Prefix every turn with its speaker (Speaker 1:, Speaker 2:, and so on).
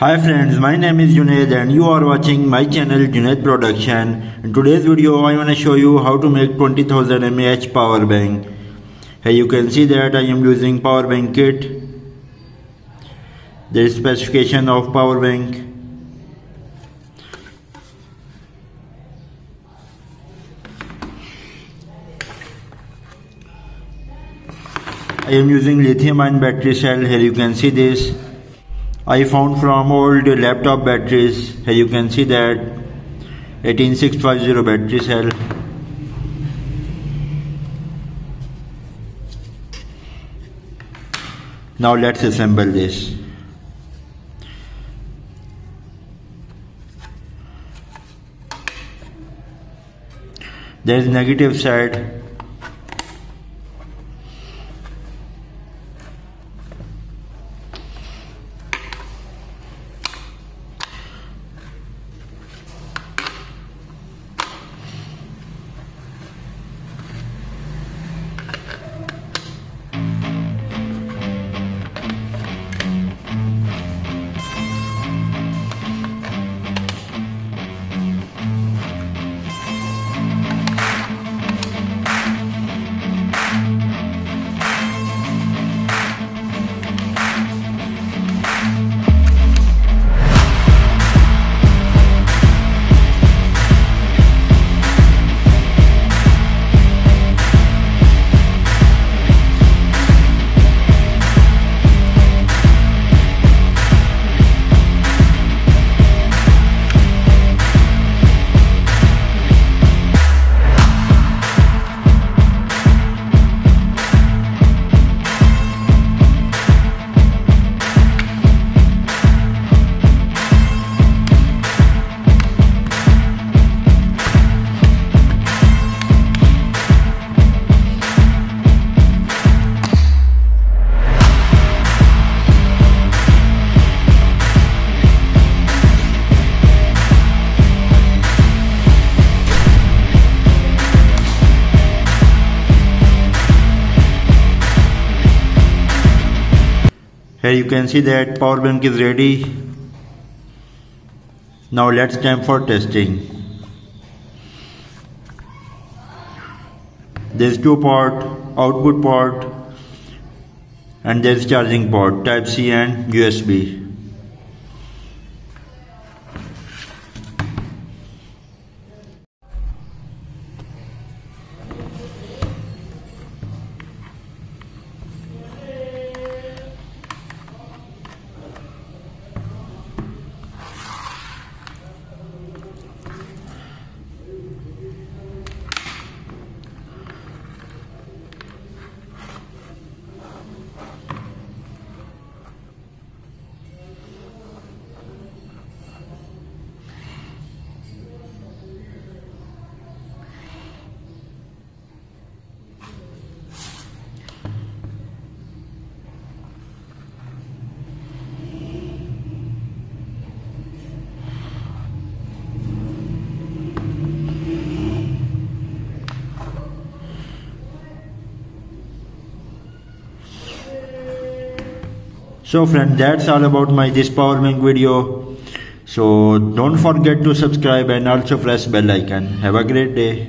Speaker 1: Hi friends, my name is Junaid and you are watching my channel Junaid Production. In today's video I want to show you how to make 20,000 mAh power bank. Here you can see that I am using power bank kit. There is specification of power bank. I am using lithium ion battery cell here you can see this I found from old laptop batteries. Here you can see that 18650 battery cell. Now let's assemble this. There is negative side Here you can see that power bank is ready. Now let's time for testing. There's two port, output port and there's charging port type C and USB. So friend that's all about my this power bank video. So don't forget to subscribe and also press bell icon. Have a great day